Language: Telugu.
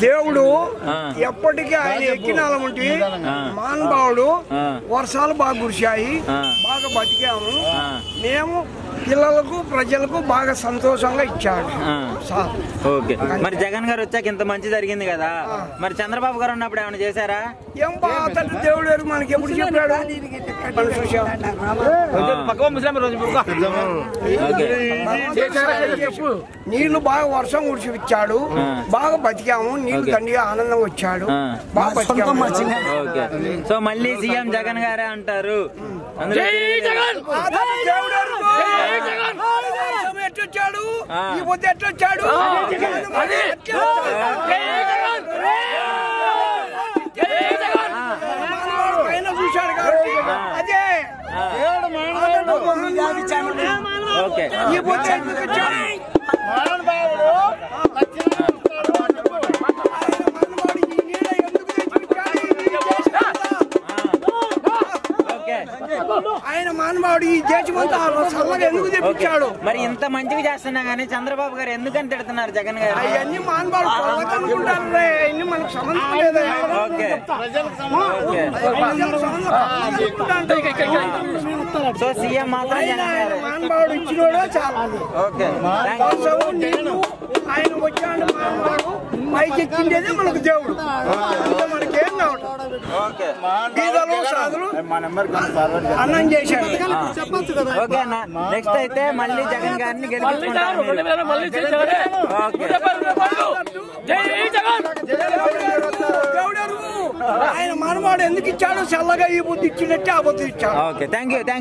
దేవుడు. ఎప్పటికీ ఆయన ఎక్కినాలం ఉంటే ఆ. మానవాడు ఆ. వర్షాలు బాగా కురిశాయి. బాగా బతికాము. మేము పిల్లలకు ప్రజలకు బాగా సంతోషంగా ఇచ్చాడు. సార్. ఓకే. మరి జగన్ గారు వచ్చాక ఇంత మంచి జరిగింది కదా. మరి చంద్రబాబు గారు ఉన్నప్పుడు ఏమైనా చేశారా? ఏం బాగా తండ్రి దేవుడు ఎరుగు మనకి ఎప్పుడు చెప్పాడు? మనం చూసాం. ఓకే. నీళ్ళు బాగా వర్షం కురిసి ఇచ్చాడు ఆ. బాగా బతికాము. నీళ్ళు. దండిగా ఆనందంగా వచ్చాడు. బాగా బతికాము. ఓకే. సో మళ్ళీ సీఎం జగన్ గారే అంటారు. ఆ. ఈ పొద్దు ఎట్టొచ్చాడు? మానవుడు పైన చూశాడు కాబట్టి అదే. ఓకే ఈ పొద్దు ఎందుకు ఆయన మానవాడు ఈ దేశమంతా చల్లగా ఎందుకు ఓకే. తెప్పించాడు? మరి ఇంత మంచిగా చేస్తున్నా గానీ చంద్రబాబు గారు ఎందుకని తిడుతున్నారు జగన్ గారు? అవన్నీ మానవాడు అవన్నీ మనకు సంబంధం లేదు? సో సీఎం మాత్రం మానవాడు ఇచ్చినోడే చాలా. ఓకే. ఆయన వచ్చాడు మానవాడు పైకి ఎక్కిండేదే మనకు దేవుడు. అన్నం చేశాడు. ఓకే అన్న నెక్స్ట్ అయితే మళ్ళీ జగన్ గారిని గెలిపించుకుంటారు. ఆయన మానవాడు ఎందుకు ఇచ్చాడు? చల్లగా ఈ బుద్ధి ఇచ్చినట్టే ఆ బుద్ధి ఇచ్చాడు. ఓకే. Thank you thank